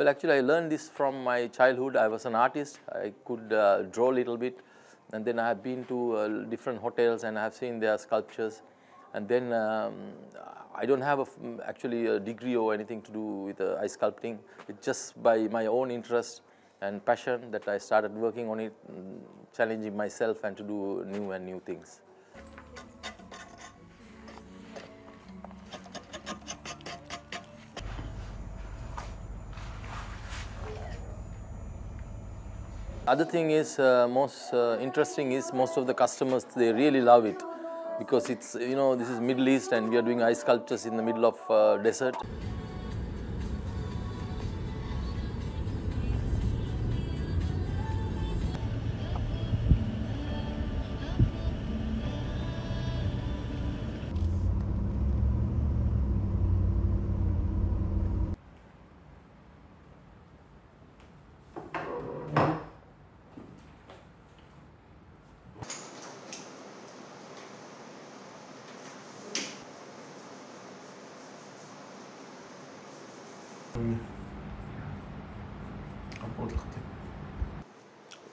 Well, actually, I learned this from my childhood. I was an artist. I could uh, draw a little bit, and then I have been to uh, different hotels and I have seen their sculptures. And then um, I don't have a f actually a degree or anything to do with uh, ice sculpting. It's just by my own interest and passion that I started working on it, mm, challenging myself and to do new and new things. Other thing is uh, most uh, interesting is most of the customers they really love it because it's you know this is Middle East and we are doing ice sculptures in the middle of uh, desert.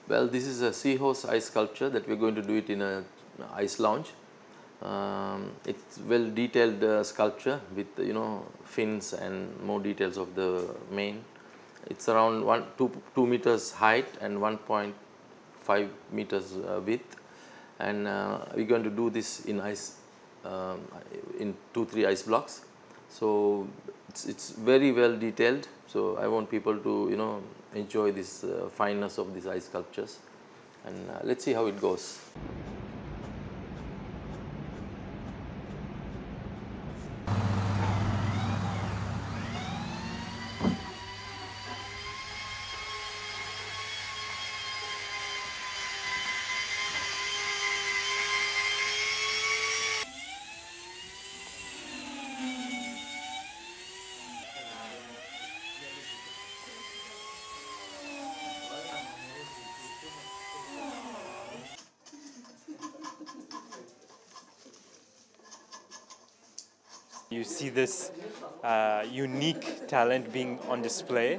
Well, this is a seahorse ice sculpture that we're going to do it in a ice lounge. Um, it's well detailed uh, sculpture with you know fins and more details of the mane. It's around one two two meters height and 1.5 meters uh, width, and uh, we're going to do this in ice um, in two three ice blocks. So it's it's very well detailed. So I want people to you know enjoy this uh, fineness of these ice sculptures, and uh, let's see how it goes. You see this uh, unique talent being on display.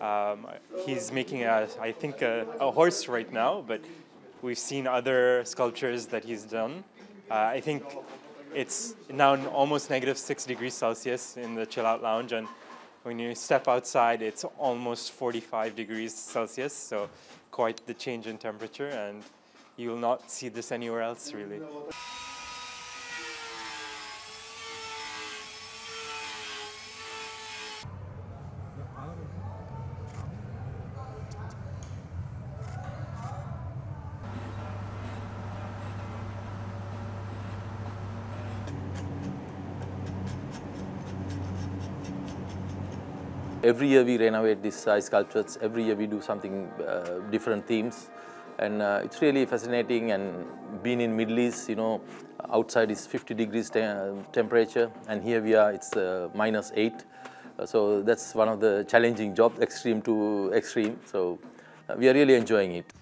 Um, he's making, a, I think, a, a, horse right now, but we've seen other sculptures that he's done. Uh, I think it's now almost negative six degrees Celsius in the chill out lounge, and when you step outside, it's almost 45 degrees Celsius, so quite the change in temperature, and you will not see this anywhere else really. Every year we renovate these ice sculptures. Every year we do something uh, different themes, and uh, it's really fascinating. And being in Middle East, you know, outside is 50 degrees te temperature, and here we are, it's uh, minus eight. so that's one of the challenging jobs, extreme to extreme. So we are really enjoying it.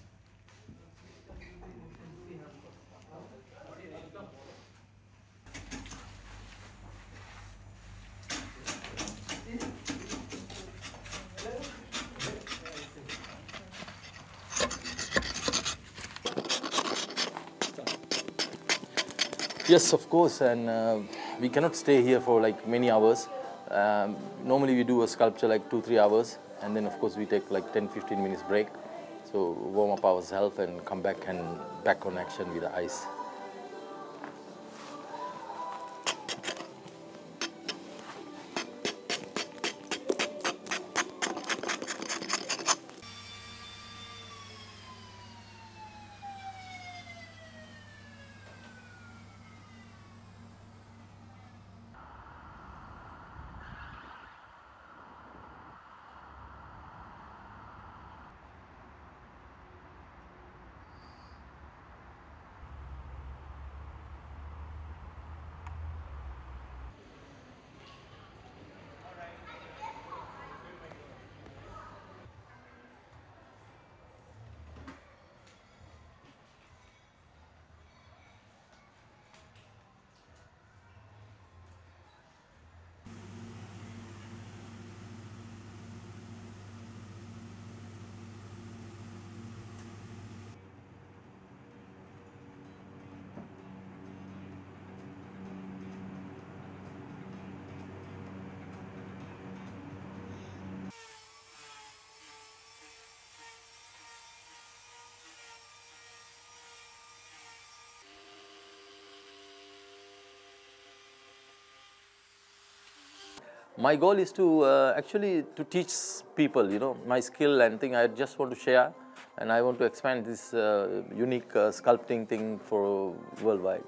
Yes, of course, and uh, we cannot stay here for like many hours. Um, normally we do a sculpture like two, three hours, and then of course we take like 10, 15 minutes break. So warm up ourselves and come back and back on action with the ice. My goal is to uh, actually to teach people, you know, my skill and thing. I just want to share, and I want to expand this uh, unique uh, sculpting thing for worldwide.